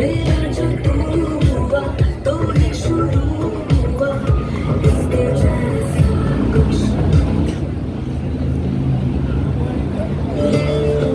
Rid